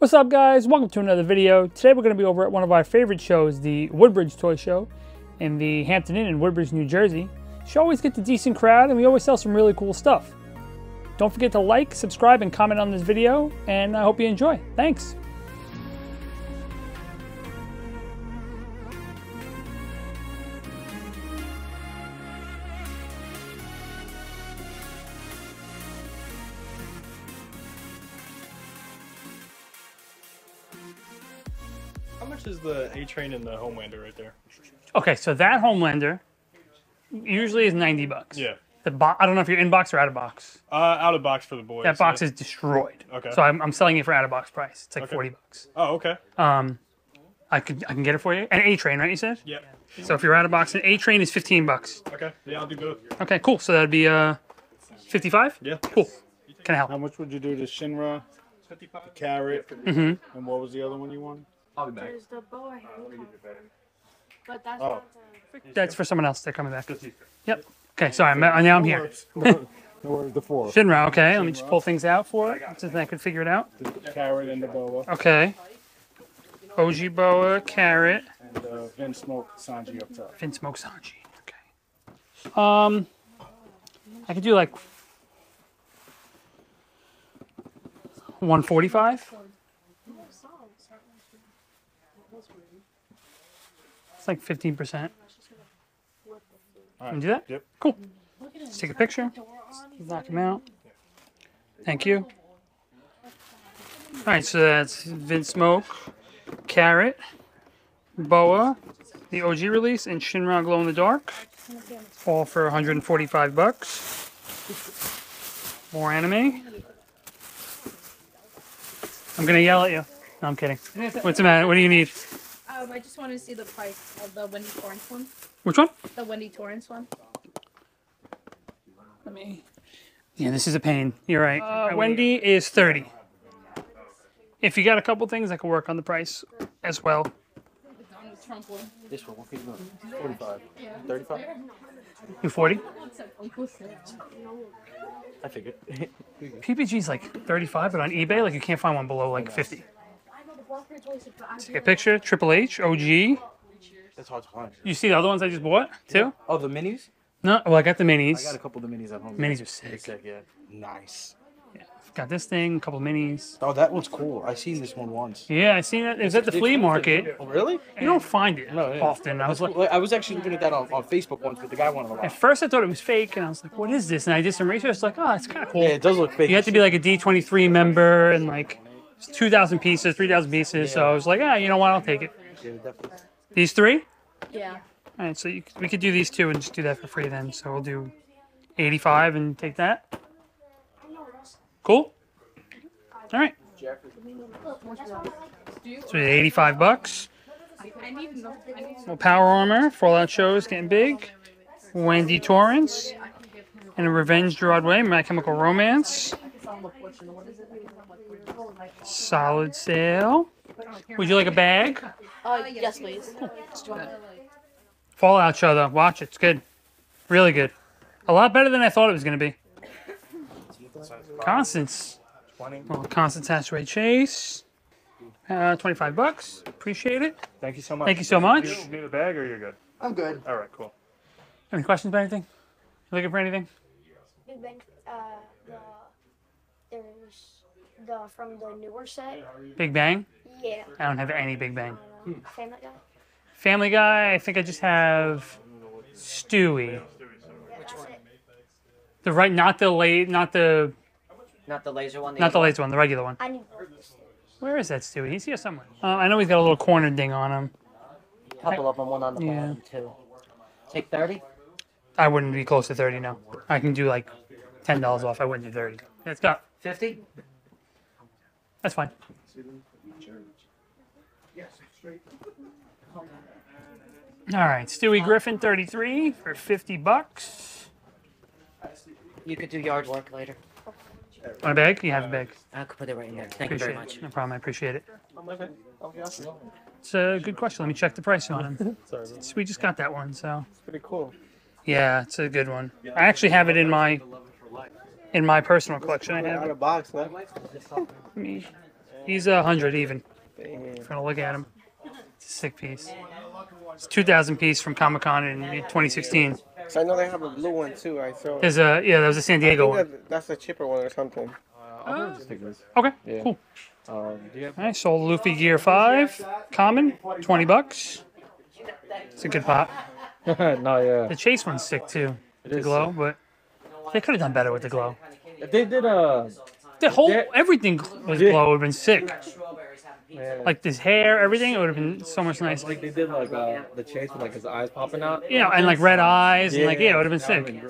What's up guys? Welcome to another video. Today we're going to be over at one of our favorite shows, the Woodbridge Toy Show in the Hampton Inn in Woodbridge, New Jersey. You always get a decent crowd and we always sell some really cool stuff. Don't forget to like, subscribe, and comment on this video, and I hope you enjoy. Thanks. The A train and the Homelander right there? Okay, so that Homelander usually is 90 bucks. Yeah. The bo- I don't know if you're in box or out of box. Uh, out of box for the boys. That box yeah. is destroyed. Okay. So I'm, I'm selling it for out of box price. It's like Okay. 40 bucks. Oh, okay. Um, I could I can get it for you. An A train, right? You said. Yep. So if you're out of box, an A train is 15 bucks. Okay. Yeah, I'll do both. Okay, cool. So that'd be uh 55. Yeah. Cool. Can I help? How much would you do to Shinra, the carrot, Mm-hmm. and what was the other one you wanted? There's the boa helicopter. But that's Oh. not the. That's for someone else. They're coming back. Yep. Okay. Sorry. I'm, now I'm here. no worries, the four. Shinra. Okay. Let me just pull things out for it so that I could figure it out. The carrot and the boa, Okay. OG Boa, Carrot, and uh, Vinsmoke Sanji up top. Vinsmoke Sanji. Okay. Um, I could do like 145. It's like 15%. Can you do that? Yep. Cool. Let's take a picture. Knock him out. Thank you. All right, so that's Vinsmoke, Carrot, Boa, the OG release, and Shinra Glow in the Dark. All for 145 bucks. More anime. I'm gonna yell at you. No, I'm kidding. What's the matter? What do you need? Um, I just wanted to see the price of the Wendy Torrance one. Which one? The Wendy Torrance one. Let me. Yeah, this is a pain. You're right. Uh, Wendy is 30. If you got a couple things, I can work on the price as well. Donald Trump one. This one, what can you do? 45. 35? You 40? I figured. PPG's like 35, but on eBay, like you can't find one below like 50. Take a picture. Triple H, OG. That's hard to find. You see the other ones I just bought too? Oh, the minis? No, well I got the minis. I got a couple of the minis at home. Minis are sick. Sick, yeah. Nice. Got this thing, a couple minis. Oh, that one's cool. I seen this one once. Yeah, I seen it. It was at the flea market. Oh, really? You don't find it No, yeah. often. I was like, I was actually looking at that on, on Facebook once, but the guy wanted a lot. at first I thought it was fake, and I was like, what is this? And I did some research. Like, oh, it's kind of cool. Yeah, it does look fake. You have to be like a D23 member and like it's 2,000 pieces, 3,000 pieces. So I was like, ah, you know what? I'll take it. These three? Yeah. All right, so you, we could do these two and just do that for free then. So we'll do 85 and take that. Cool? All right. So 85 bucks. I need enough. I need Well, Power Armor, Fallout shows getting big. Wendy Torrance. And a Revenge Gerard Way, My Chemical Romance. Solid sale. Would you like a bag? Uh, yes, please. Fallout show though. Watch it. It's good. Really good. A lot better than I thought it was going to be. Constance. Well, Constance Hatchaway Chase. Uh, 25 bucks. Appreciate it. Thank you so much. Thank you so much. You need a bag or you're good? I'm good. All right, cool. Any questions about anything? You looking for anything? Big Bang, uh, the, there's the, from the newer set. Big Bang? Yeah. I don't have any Big Bang. Uh, Family Guy. Family Guy, I think I just have Stewie. Yeah, that's it. The right, not the late, not the, Not the laser one. not the latest one, the regular one. I need Where is that Stewie? He's here somewhere. Uh, I know he's got a little corner ding on him. A couple of them, one on the Yeah. bottom too. Take thirty. I wouldn't be close to 30 now. I can do like $10 off. I wouldn't do 30. Let's go. Fifty. That's fine. All right, Stewie Griffin 33 for 50 bucks. You could do yard work later. Oh, Want a bag? You have a bag. I could put it right in there. Thank you Appreciate very much. it. No problem. I appreciate it. It's a good question. Let me check the price on him. Sorry. We just got that one, so Pretty cool. yeah, it's a good one. I actually have it in my in my personal collection. I have Out of box, left. Me- He's a hundred even. If you're gonna look at him, it's a sick piece. It's two thousand piece from Comic Con in 2016. So I know they have a blue one too. I saw. There's a yeah, that was a San I Diego think one. that, that's a cheaper one or something. Stickers. Okay, Yeah. cool. Um, do you have? All right, sold Luffy Gear Five, common, twenty bucks. It's a good pop. no, yeah. The chase one's sick too. The is glow, but they could have done better with the glow. If they did uh, The whole Yeah. everything was Yeah. glow would have been sick. man, Like this hair, everything, it would have been so much nicer. like they did like uh, the chase with like his eyes popping out. You know, and like red eyes, and like yeah, it would have been sick. been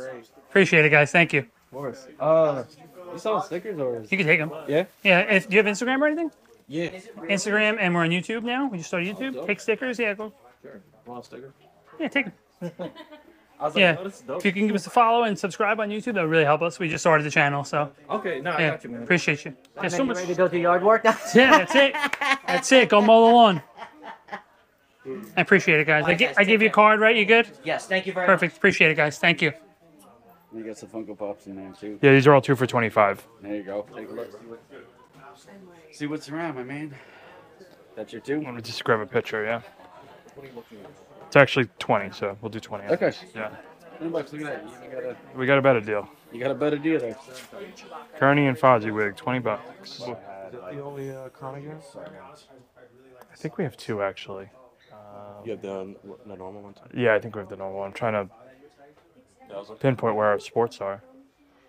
Appreciate it, guys. Thank you. Of course. Uh, you saw stickers or? You can take them. Yeah. Yeah. If do you have Instagram or anything? Yeah. Instagram, and we're on YouTube now. We just started YouTube. Take stickers. Yeah, go. Sure. Want a sticker? Yeah, take them. I was like, Yeah. oh, this is dope. If you can give us a follow and subscribe on YouTube, that would really help us. We just started the channel, so Okay, no, I yeah, got you, man. appreciate you. There's so much. ready to go to yard work now? Yeah, that's it. That's it. Go mow the lawn. I appreciate it, guys. I, Alright, gi- guys, I take gave you a card, right? You good? yes, thank you very much. Perfect. Appreciate it, guys. Thank you. You got some Funko Pops in there too. Yeah, these are all two for 25. There you go. Take a look. See, see what's around, my man. That's your two. Let me just grab a picture, yeah. It's actually 20, so we'll do 20. Okay. Yeah. Ten bucks. Look at that. You got a, We got a better deal. you got a better deal there. Kearney and Fozzie wig, 20 bucks. The only uh, comic again? I think we have two, actually. You have the the normal one. Yeah, I think we have the normal one. I'm trying to pinpoint where our sports are.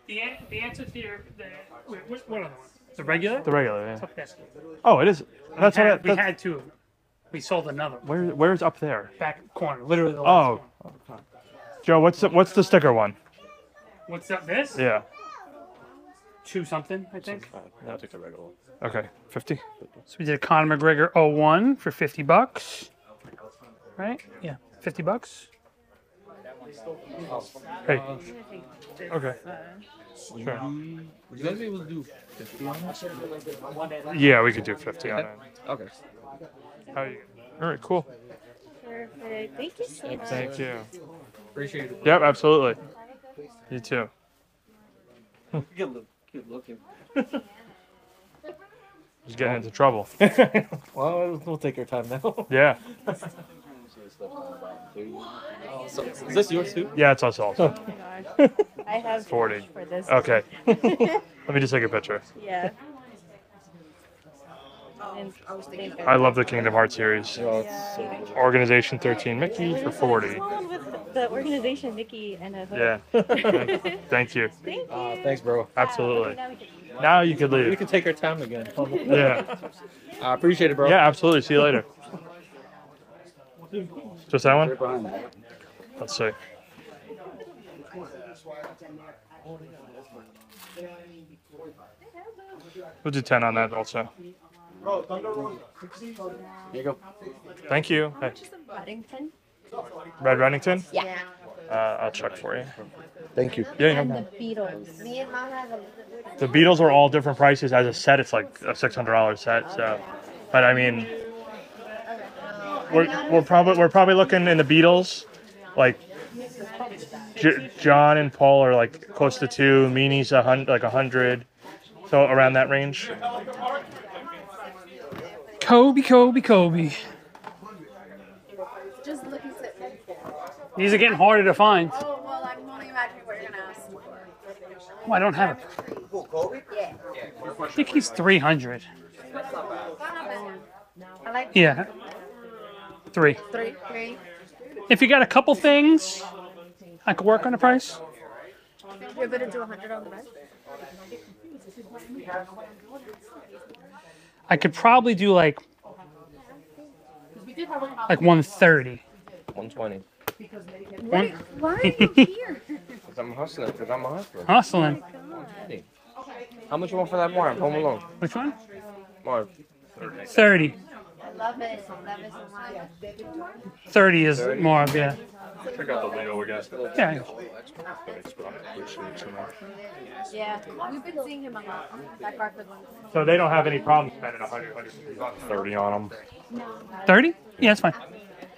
The, an- the answer to your the, wait, what, what other one? The regular? The regular, yeah. Okay. Oh, it is. That's we what I, had, we that's, had two. of them. We sold another one. where, where's up there? back corner, literally the oh. last Oh. one. Joe, what's the, what's the sticker one? What's up? This? Yeah. Two something, I think. I'll take the regular one. Okay, 50. So we did a Conor McGregor 01 for 50 bucks. Right? Yeah, 50 bucks. Hey. Okay. Sure. Would you guys be able to do 50 on that? Yeah, we could do 50 on it. Okay. How you? All right, cool. Perfect. Thank you so much. Thank you. Appreciate it. Yep, absolutely. You too. Good, look, good looking. Just getting into trouble. Well, we'll take our time now. Yeah. so, is this yours too? Yeah, it's us also. Oh I have 40. for this. Okay. Let me just take a picture. Yeah. And thank you. I love the Kingdom Hearts series. Yeah. Organization 13 Mickey for 40. One with the organization Mickey and a hood. Yeah. Thank- Thank you. Thank you. Uh, thanks, bro. Absolutely. Now we can- Now you could We can take our time again. Yeah. I appreciate it, bro. Yeah, absolutely. See you later. Just that one? Behind that. Let's see. We'll do 10 on that also. Here you go. Thank you. Hey, Paddington. Red Reddington? Yeah. Uh, I'll check for you. Thank you. Yeah, And the Beatles. Me and mom have a The Beatles are all different prices. As a set, it's like a six hundred dollars set. So, but I mean, we're we're probably we're probably looking in the Beatles, like J- John and Paul are like close to two. Meanie's a hundred, like a hundred, so around that range. Kobe, Kobe, Kobe. Just looking at These are getting harder to find. Oh, well, I can only imagine what you're going to ask. Oh, I don't have it. I think he's 300. I like Yeah. Three. Three, three. If you got a couple things, I could work on the price. You're going to do 100 on the rest? I could probably do like like 130. 120. One, Why are you here? Because I'm hustling. Because I'm a hustler. hustling. How much you want for that Marv? Home Alone. Which one? Marv. 30. I love it. Love it so much. 30 is more of yeah. Check out the Lego we got. Yeah. Yeah, we've been seeing him a lot. That Garfield one. So they don't have any problem spending 100, 150 30 on them. 30? Yeah, that's fine.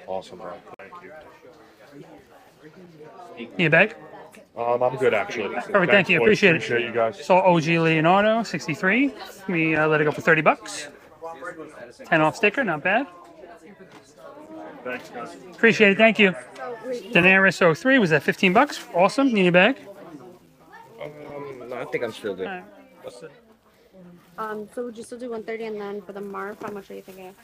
Awesome, bro. Thank you. Need a bag? Um, I'm good actually. Perfect, thank you. boys. Appreciate it. Appreciate you guys. So OG Leonardo, 63. We uh, let it go for 30 bucks. 10 off sticker, not bad. Appreciate it, thank you. Daenerys 03 was that 15 bucks? Awesome. Need a bag? Um, no, I think I'm still good. Alright. Um, so would you still do 130 and then for the Marv, how much are you thinking?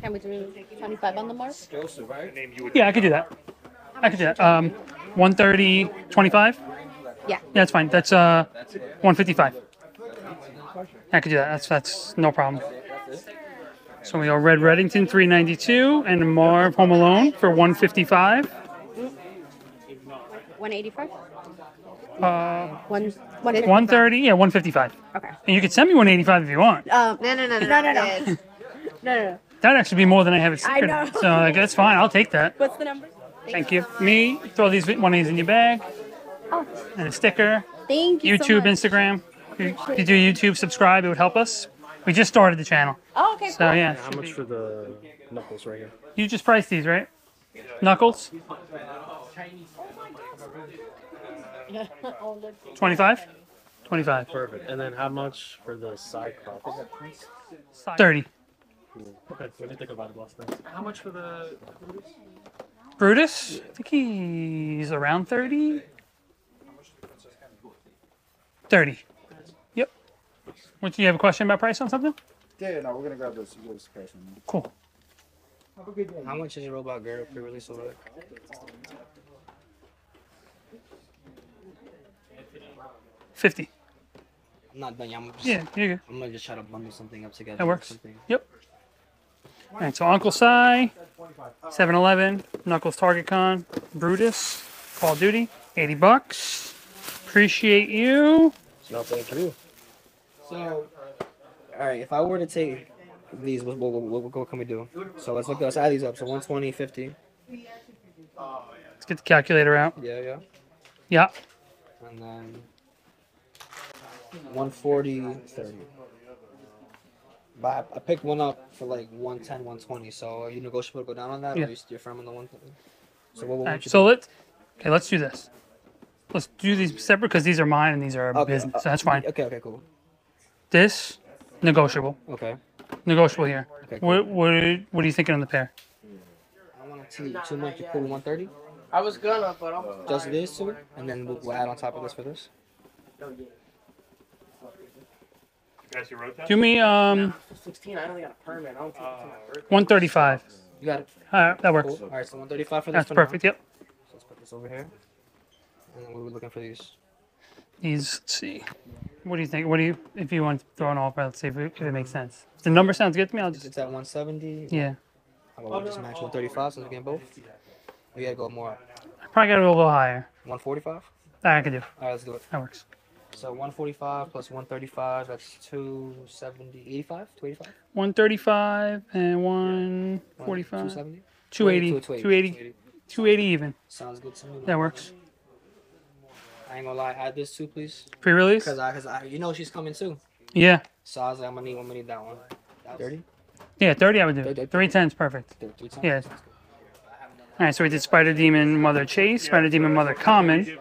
Can we do 25 on the Marv? Joseph, right? Yeah, I could do that. I could do that. Um, 130, 25? Yeah. Yeah, that's fine. That's uh, 155. I could do that. That's that's no problem. So we go Red Reddington 392 and Marv Home Alone for 155. 185? Uh, One, 150? 130, yeah, 155. Okay. And you could send me 185 if you want. Um, no, no, no, no, no, no, no. no, no, no. That'd actually be more than I have it I know. So like, that's fine. I'll take that. What's the number? Thank you. Me, throw these one of these in your bag. Oh. And a sticker. Thank you so YouTube, much. Instagram. If you do YouTube, subscribe. It would help us. We just started the channel. Oh, okay, So cool. yeah. How much for the knuckles right here? You just priced these, right? Knuckles, Oh, look. 25? 25. Perfect. And then how much for the Cyclops? 30. Hmm. Okay, so I didn't think about it last time. How much for the? Brutus, I think he's around 30. 30. Yep. What, do you have a question about price on something? Yeah, no, we're gonna grab this. this person. Cool. Have a good day. How much is your Robot Girl pre-release over there? Fifty. I'm not done yet. I'm just, Yeah, you're good. I'm gonna just try to bundle something up together. That works. Something. Yep. All right, so Uncle Si, 7-Eleven, Knuckles Target Con, Brutus, Call of Duty, 80 bucks. Appreciate you. No, thank you. So, all right, if I were to take these, what, what, what, what can we do? So let's look. Let's add these up. So 120, 50. Let's get the calculator out. Yeah, yeah. Yeah. And then 140, 30. But I, I picked one up for like 110, 120. So are you negotiable to go down on that, Yeah. or you you're firm on the one? So what, what right, you so do? let okay, let's do this. Let's do these separate because these are mine and these are Okay, business. uh, So that's fine. Okay, okay, cool. This negotiable. Okay. Negotiable here. Okay, cool. What what are- what are you thinking on the pair? I want to see too much. You cool 130. I was gonna, but I'm Just this two, and then we'll, we'll add on top of this for this. Do me um 16. I only got a permit. I don't think it's 135. You got it. All right, that works. Cool. All right, so 135 for this. That's for now. perfect. Yep. So let's put this over here. And then what are we looking for these? These. Let's see. What do you think? What do you if you want to throw an offer? Let's see if it, if it makes sense. If the number sounds good to me, I'll just It's at 170. yeah. How about we just match 135 since we're getting both? We gotta go more. I probably got to go a little higher. 145? That I could do. All right, let's do it. That works. So 145 plus 135, that's 270, 85, 285? 135 and 145. 270? 280. 280. 280. 280 even. Sounds good to me. That works. I ain't gonna lie, add this too, please. Pre-release? Cause I, cause I, you know she's coming too. Yeah. So I was like, I'm gonna need, I'm gonna need that one. 30? Yeah, 30 I would do. Thirty- 310 is perfect. 30, three times? Yeah. All right, so we did Spider Demon Mother Chase, Spider Demon Mother Common,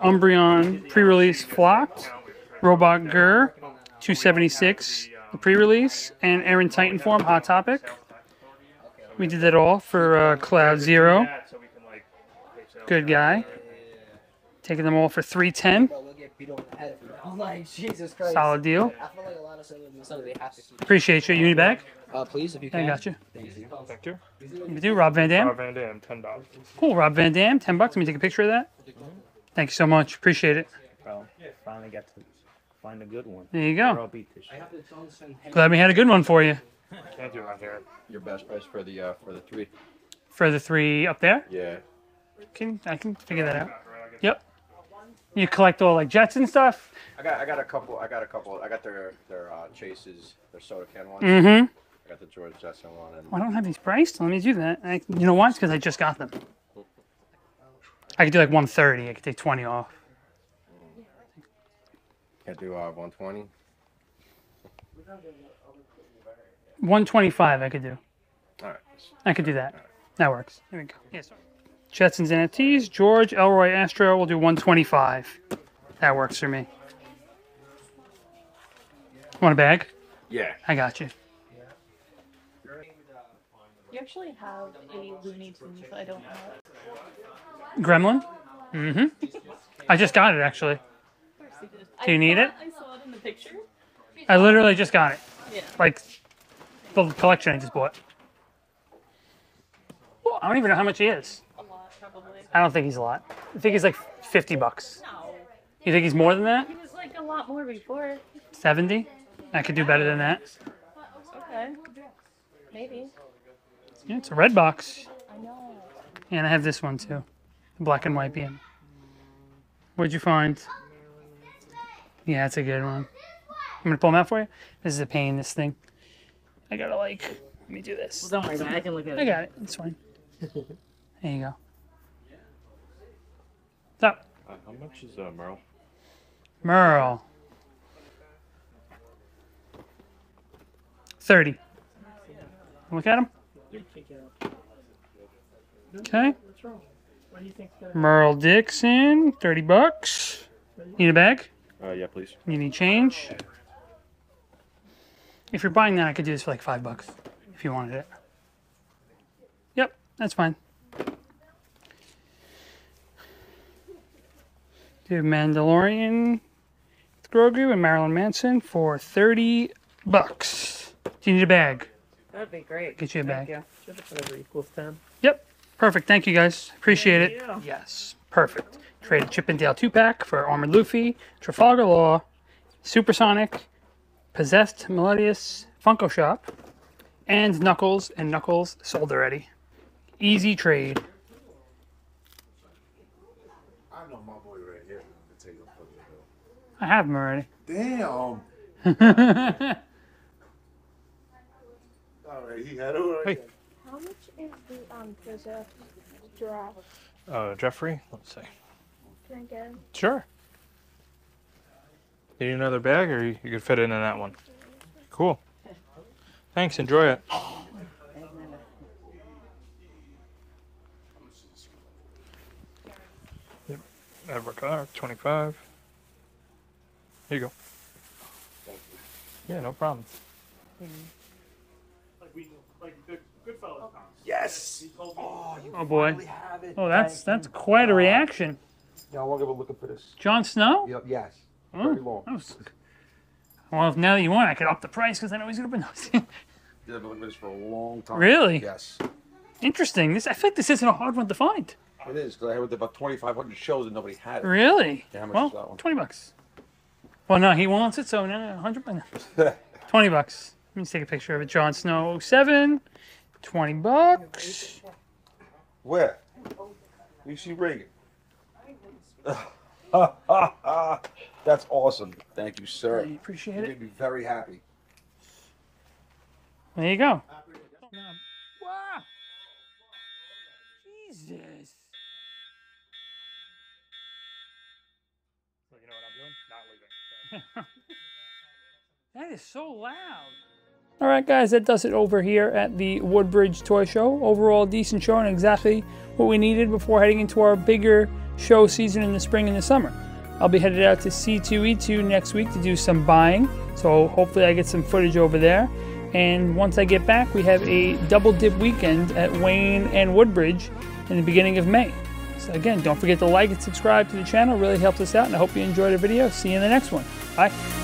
Umbreon pre-release Flocked, Robot Gur, 276 the pre-release, and Eren Titan form Hot Topic. We did that all for uh, Cloud Zero. Good guy. Taking them all for 310. Bro, we'll get beat over the head if we don't. Like, Jesus Christ. Solid deal. I feel like a lot of sellers they have to keep. Appreciate you. You need back? Uh, please, if you I can. got you. Thank you. Thank You do Rob Van Dam. Rob Van Dam, ten dollars. Cool, Rob Van Dam, 10 bucks. Let me take a picture of that. Thank you so much. Appreciate it. Well, finally got to find a good one. There you go. I'll beat this. Glad we had a good one for you. Can't do it on here. Your best price for the uh, for the three. For the three up there. Yeah. Can I can figure that out. Yep. You collect all like jets and stuff. I got I got a couple. I got a couple. I got their their uh, chases, their soda can ones. Mm-hmm. I got the George Jetson one. And I don't have these priced. Let me do that. I, you know why? It's because I just got them. I could do like 130. I could take 20 off. can't do uh, 120. 125. I could do. All right. I could do that. That works. There we go. Yes. Jetsons NFTs. George Elroy Astro. We'll do 125. That works for me. Want a bag? Yeah. I got you. You actually have a Looney Tunes, but I don't know. Gremlin? Mm-hmm. I just got it actually. Do you need it? I saw it in the picture. I literally just got it. Yeah. Like the collection I just bought. Well, I don't even know how much he is. A lot, probably. I don't think he's a lot. I think he's like 50 bucks. No. You think he's more than that? He was like a lot more before. 70? I could do better than that. Okay. Maybe. Yeah, it's a red box. I know. And I have this one too. The black and white beam. What'd you find? Yeah, it's a good one. I'm gonna pull them out for you. This is a pain, this thing. I gotta like, let me do this. Well, don't worry about it. I can look at it. I got it. It's fine. There you go. Stop. Uh, how much is uh, Merle? Merle. 30. Look at him. Okay. What do you think's Merle Dixon, 30 bucks. Need a bag? Uh, yeah, please. You need change? If you're buying that, I could do this for like five bucks if you wanted it. Yep, that's fine. Do Mandalorian with Grogu and Marilyn Manson for 30 bucks. Do you need a bag? That'd be great. Get you a Thank bag. you. Should have whatever equals ten. Yep, perfect. Thank you guys. Appreciate it. you. Yes, perfect. Traded Chippendale 2 pack for Armored Luffy, Trafalgar Law, Supersonic, Possessed Meliodas Funko Shop, and Knuckles and Knuckles sold already. Easy trade. I know my boy right here to take a fucking bill. I have them already. Damn. All right, he had it right Hey. How much is the um possessed giraffe? Uh, Jeffrey, let's see. Can I get him? Sure. Need another bag, or you, you could fit it in that one? Cool. Thanks. Enjoy it. Edward Clark, 25. Here you go. Yeah, no problem. Yes. Oh, you Oh boy. finally have it. Oh, that's Thank that's you. quite a uh, reaction. Yeah, how long have been looking for this? Jon Snow? Yep. Yes. Oh, Very long. that was- Well, if now that you want, I could up the price because I know he's gonna open those. Yeah, I've been looking for this for a long time. Really? Yes. Interesting. This I feel like this isn't a hard one to find. It is because I had about 2,500 shows and nobody had it. Really? Yeah, how much well, is that one? twenty bucks. Well, no, he wants it, so no, hundred. Twenty bucks. Let me take a picture of it. Jon Snow 07. Twenty bucks. Where? You see Reagan. That's awesome. Thank you, sir. I appreciate You it. made me very happy. There you go. Wow. Jesus. So you know what I'm doing? Not leaving. That is so loud. All right, guys, that does it over here at the Woodbridge Toy Show. Overall, decent show and exactly what we needed before heading into our bigger show season in the spring and the summer. I'll be headed out to C2E2 next week to do some buying, so hopefully I get some footage over there. And once I get back, we have a double dip weekend at Wayne and Woodbridge in the beginning of May. Again, don't forget to like and subscribe to the channel. It really helps us out, and I hope you enjoyed the video. See you in the next one. Bye.